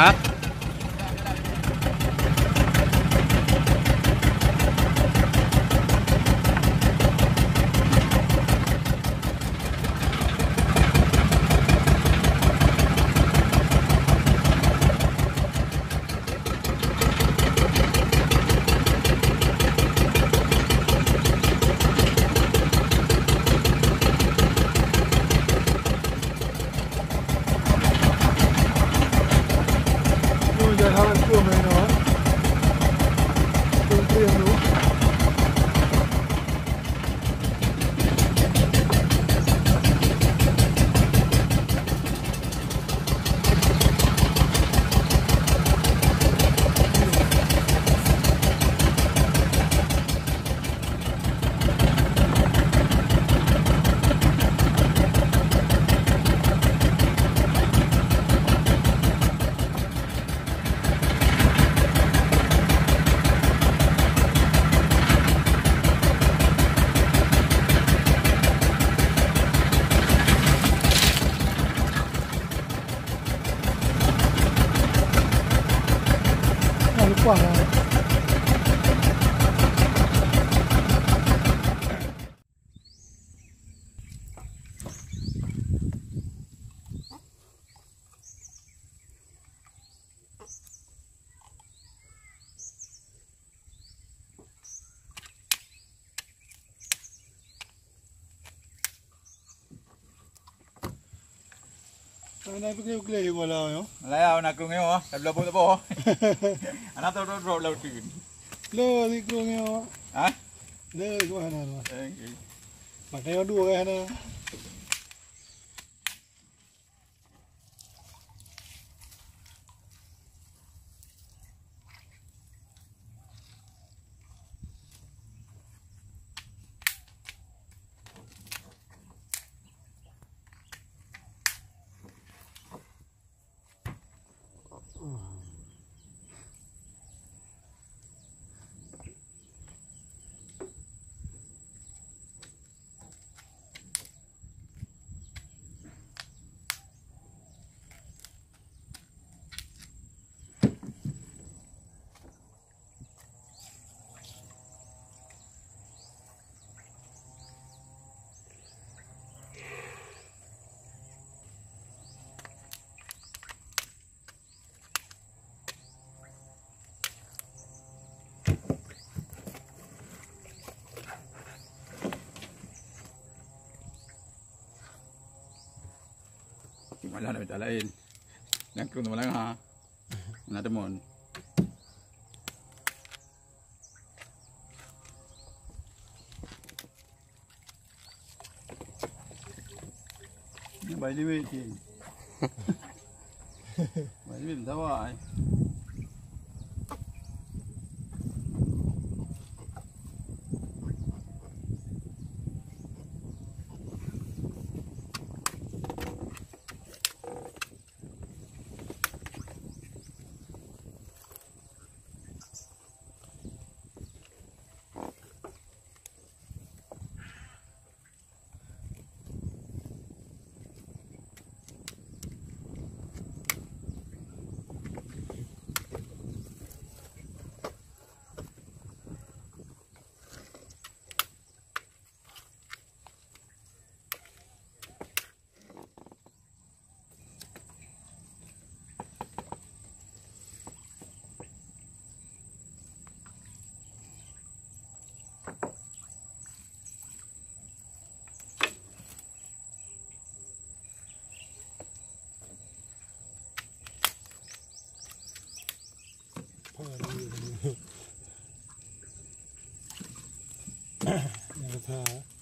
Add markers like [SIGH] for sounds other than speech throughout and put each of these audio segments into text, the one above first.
ครับ 봐봐. Nay pagkli-ukli mo lang, no? Wala, ako nakrong yun, Tablabo na po, oh. Anak to, to, to, law tigin. Lo, di krong yun, Ha? Lo, ikaw hanan, ma. Thank you. Makayo duwa kaya na. Malah nak minta lain. Nangkung tu malang ha Nak temun. Ini balik duit Balik [LAUGHS] duit pun power.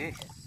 Okay.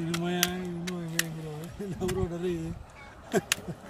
திருமையாக இன்னும் அவரோட இது. [LAUGHS]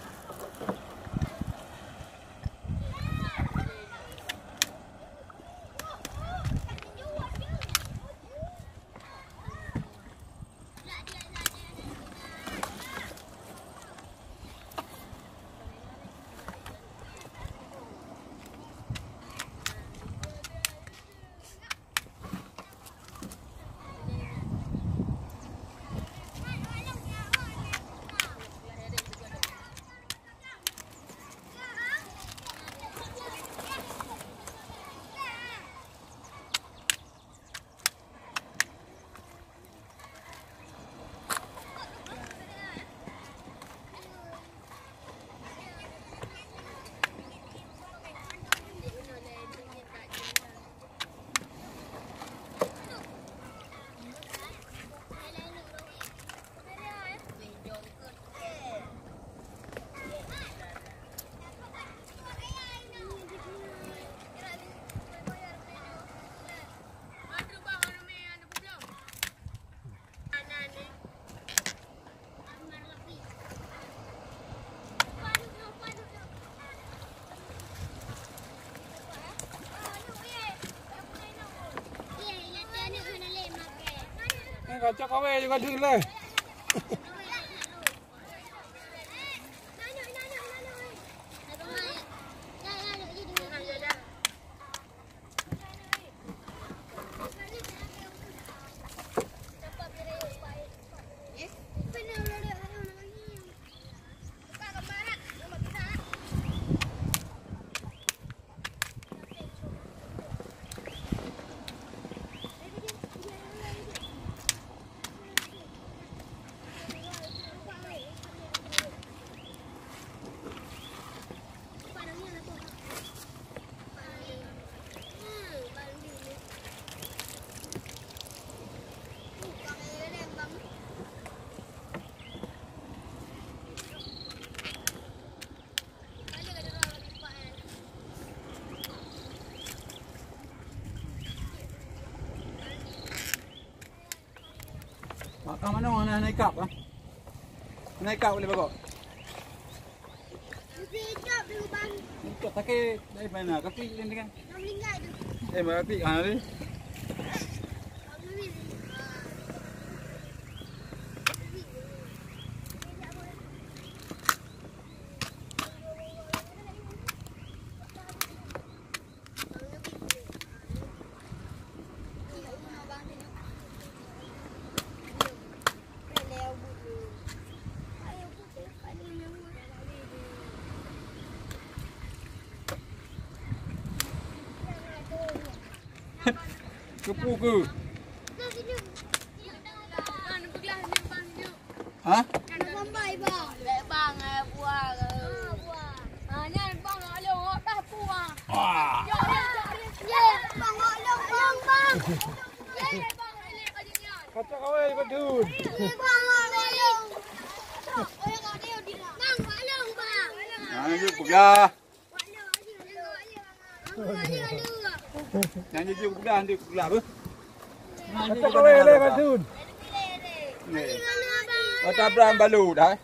加高位，你快 weh. Kau mana orang nak naik kap? Ha? Ah? Naik kap boleh pakok? Naik kap dulu bang Tak ke, dari mana? Kapi lain dengan? Kau boleh ingat tu Eh, mak kapi, ah, ni? Kepu ke? Ha? Wah. Kacau kawe juga dulu. Nah, ni pula. Yang Nak nyanyi pun dah nanti gelap ke? Kita kau boleh lewat tu. Kita belum balu dah.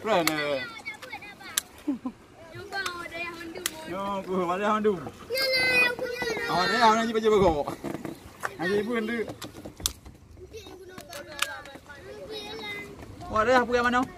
Keren eh. Yang kau ada yang hendu. Yang kau ada yang hendu. Yang kau ada yang hendu. Awak ada yang hendu. Awak ada yang hendu. Awak ada yang hendu. Awak ada yang hendu. Awak ada yang hendu.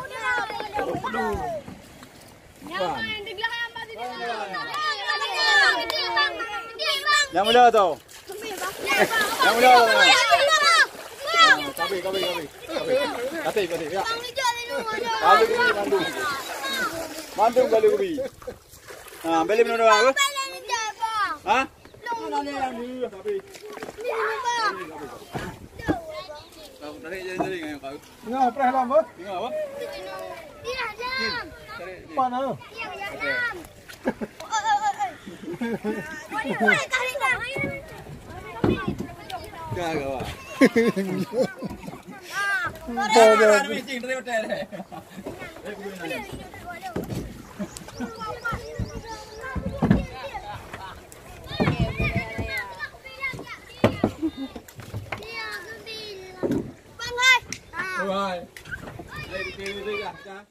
Yang muda tu. Yang muda tu. Kabi, kabi, kabi. Kabi, kabi. Ya. Kalu kabi, mandu. Mandu kalu kabi. Ha, beli minum apa? Ha? Ni yang ni, tapi. Kau tadi jadi jadi dengan kau. Tengah press lam apa? Tengok apa? Quan ơi. Rồi. Đây đi kêu đi cả.